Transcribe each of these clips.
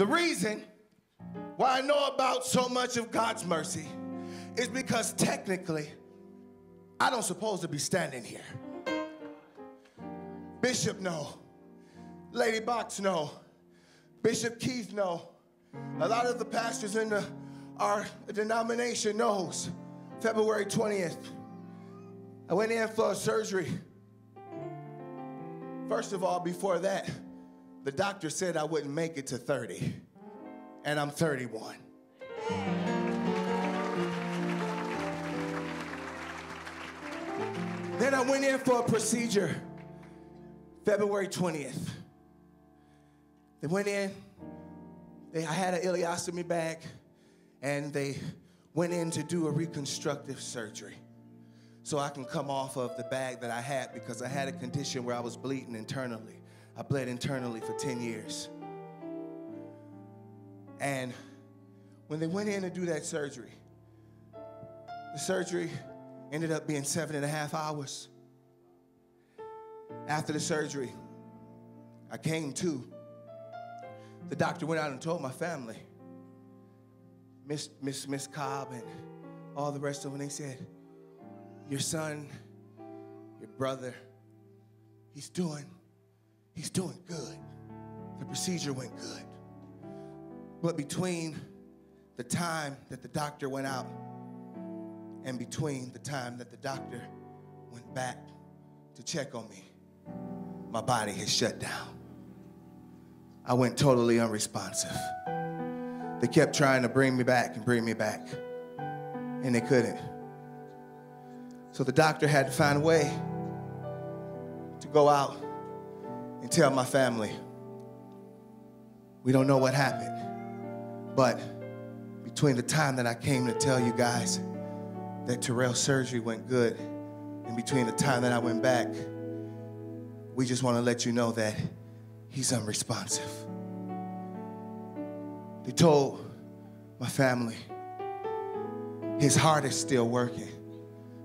The reason why I know about so much of God's mercy is because technically, I don't supposed to be standing here. Bishop, no. Lady Box, no. Bishop Keith, no. A lot of the pastors in the, our denomination knows. February 20th, I went in for a surgery. First of all, before that, the doctor said I wouldn't make it to 30, and I'm 31. Then I went in for a procedure February 20th. They went in, they, I had an ileostomy bag, and they went in to do a reconstructive surgery so I can come off of the bag that I had because I had a condition where I was bleeding internally. I bled internally for 10 years. And when they went in to do that surgery, the surgery ended up being seven and a half hours. After the surgery, I came to. The doctor went out and told my family, Miss Miss Miss Cobb and all the rest of them, they said, Your son, your brother, he's doing, he's doing good. The procedure went good. But between the time that the doctor went out and between the time that the doctor went back to check on me, my body has shut down. I went totally unresponsive. They kept trying to bring me back and bring me back, and they couldn't. So the doctor had to find a way to go out and tell my family, we don't know what happened, but between the time that I came to tell you guys that Terrell's surgery went good, and between the time that I went back, we just want to let you know that he's unresponsive. They told my family his heart is still working.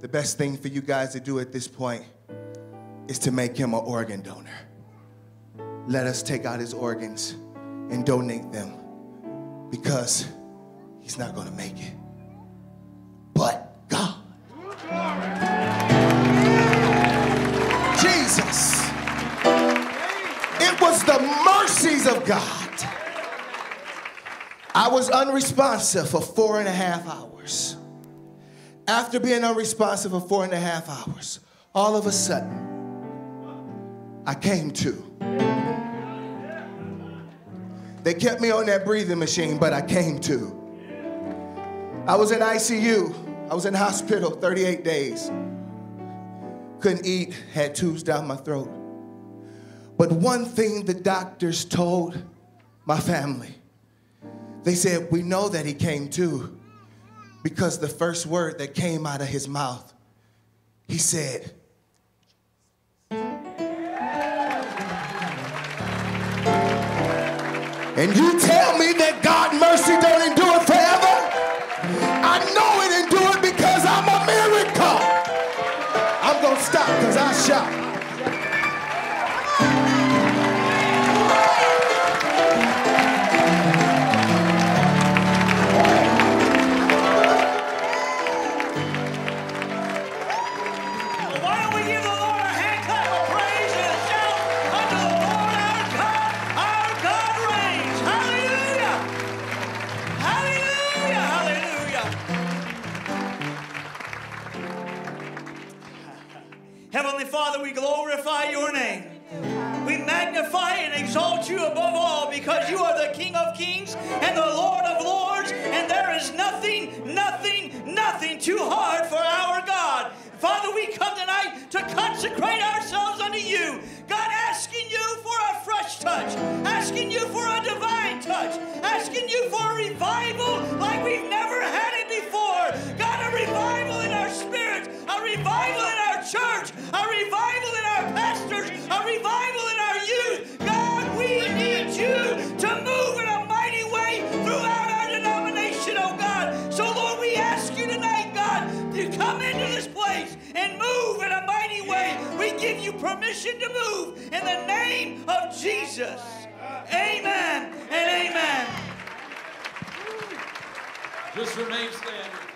The best thing for you guys to do at this point is to make him an organ donor. Let us take out his organs and donate them because he's not going to make it. But God. Jesus. It was the mercies of God. I was unresponsive for four and a half hours. After being unresponsive for four and a half hours, all of a sudden, I came to. They kept me on that breathing machine, but I came to. I was in ICU. I was in hospital 38 days. Couldn't eat, had tubes down my throat. But one thing the doctors told my family they said, We know that he came to because the first word that came out of his mouth, he said, And you tell me that God mercy don't endure forever? I know it endure because I'm a miracle. I'm gonna stop because I shout. Father, we glorify your name. We magnify and exalt you above all because you are the King of kings and the Lord of lords, and there is nothing, nothing, nothing too hard for our God. Father, we come tonight to consecrate ourselves unto you. God, asking you for a fresh touch, asking you for a divine touch, asking you for a revival like we've never had it before. God, a revival in our spirit, a revival in our church, a revival a revival in our youth. God, we need you to move in a mighty way throughout our denomination, oh God. So, Lord, we ask you tonight, God, to come into this place and move in a mighty way. We give you permission to move in the name of Jesus. Amen and amen. Just remain standing.